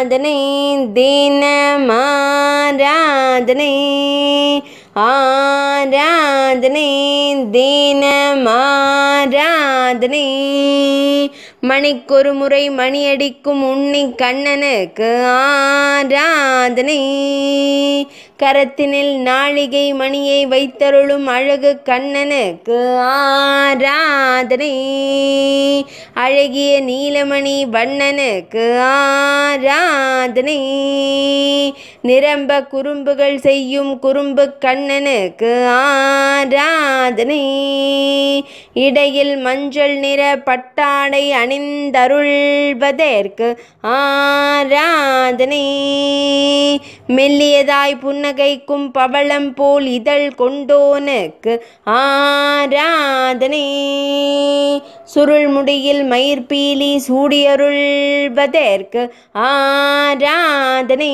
மதனை தினமாராதனை ஆராதனை தினமாராதனை மணிக்கொரு முறை மணியடிக்கும் உன்னி கண்ணனுக்கு ஆராதனை கரத்தினில் நாளிகை மணியை வைத்தருளும் அழகு கண்ணனுக்கு ஆராதனை அழகிய நீலமணி வண்ணனுக்கு ஆராதனை நிரம்ப குறும்புகள் செய்யும் குறும்பு கண்ணனுக்கு ஆராதனை. இடையில் மஞ்சள் நிற பட்டாடை அணிந்தருள்வதற்கு ஆராதனை. மெல்லியதாய் புன்னகைக்கும் பவளம் போல் இதழ் கொண்டோனுக்கு ஆராதனை. சுருள்முடியில் மயிர்பீலி சூடியருள்வதற்கு ஆராதனை.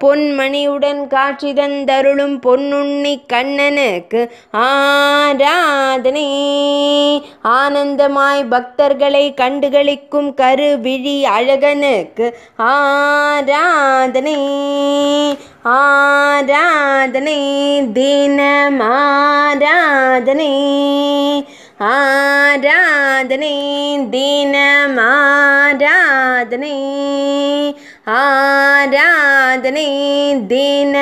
பொன்மணியுடன் காட்சி தந்தருளும் பொன்னுண்ணி கண்ணனுக்கு ஆராதனை. ஆனந்தமாய் பக்தர்களை கண்டுகளிக்கும் கருவிழி அழகனுக்கு ஆராதனை. ஆராதனை தினமாராதனை. आराधने दीन माराधने आराधने दीन